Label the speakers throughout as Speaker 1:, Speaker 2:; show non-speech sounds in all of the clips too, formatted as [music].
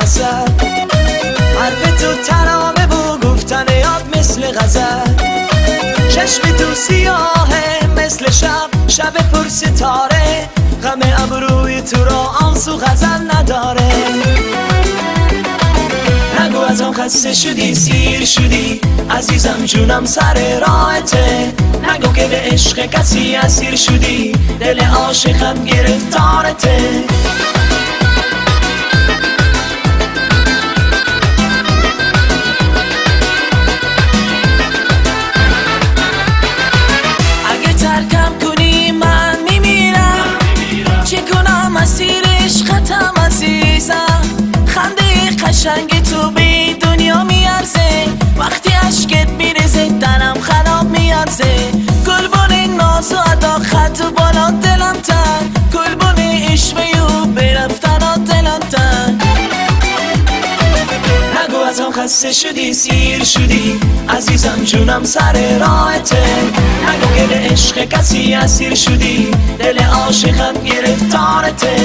Speaker 1: اثر. حرف تو ترامه و گفتن یاد مثل غزل. چشم تو سیاهه مثل شب شب پر ستاره. غم ابروی تو را آنسو غزل نداره. نگو از آن خسته شدی سیر شدی. عزیزم جونم سر راهته. نگو که به عشق کسی اسیر شدی. دل عاشقم گرفتارته. وقتی عشقت میرزه تنم خراب میارزه گلبان ناز و ادا خط و بالا دلم تن گلبان عشق و برفتن دلم تن نگو از آن خسته شدی سیر شدی. عزیزم جونم سر راهته. نگو به عشق کسی اسیر شدی. دل عاشقم گرفتارته.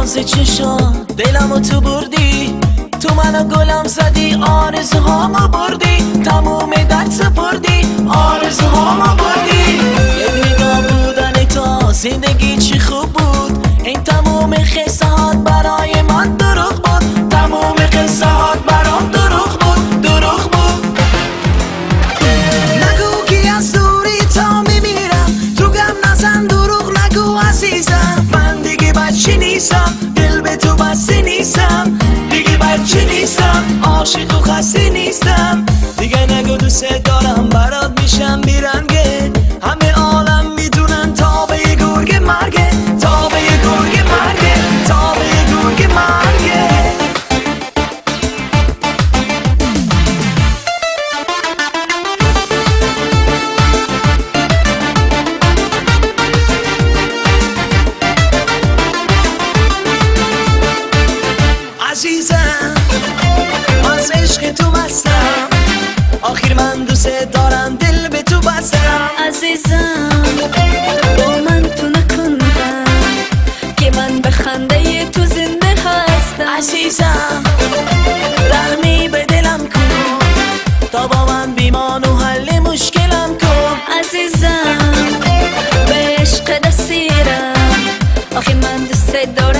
Speaker 1: نگاه ناز چشا دلمو تو بردی. تو منو گلم زدی. آرزوهامو بردی. تموم درد سپردی. آرزوهامو بردی. بچه نیستم عاشق و خسته نیستم. دیگه نگو دوست دارم برات دوست دارم دل به تو بستم.
Speaker 2: عزیزم با من تو نکندم که من به خنده تو زنده هستم.
Speaker 1: عزیزم رحمی به دلم کن. تا با من بیمان و حل مشکلم کن.
Speaker 2: عزیزم به عشق دستیرم. آخه من دوست دارم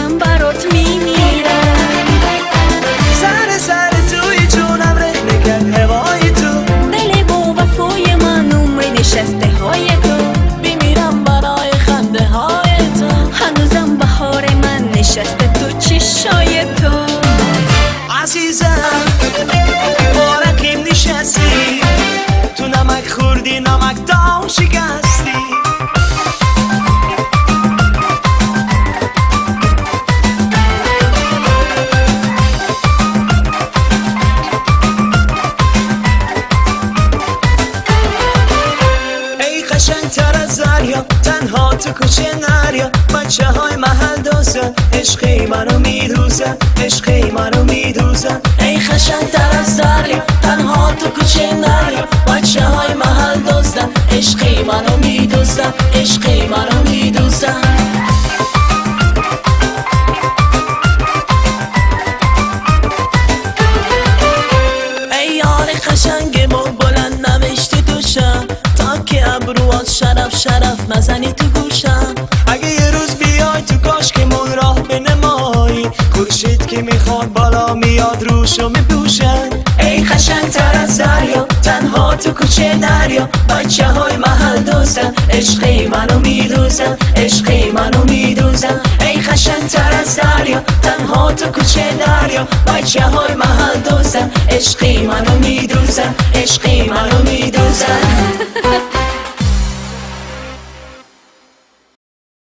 Speaker 1: تو. عزیزم با رقیم نشستی. تو نمک خوردی نمک دام شکستی. ای قشنگ تر از دریا تنها تو کوچه نریا. بچه های محل دوزن عشقی منو میدوزن عشقی منو میدوزن ای قشنگ تر از دریا تنها تو کوچه نریا بچه های محل دوزن عشقی منو میدوزن عشقی منو میدوزن ای یار قشنگ مو بلند نوشتی دوشم تا که ابروات شرف شرف نزنی تو گوشم. می‌خواد بالا میاد روشو میپوشن. ای قشنگ تر از دریا تنها تو کوچه دریا. بچه های محل دوستن عشقی منو میدوزن عشقی منو میدوزن. ای قشنگ تر از دریا تنها تو کوچه دریا. بچه های محل دوستن عشقی منو میدوزن عشقی [laughs]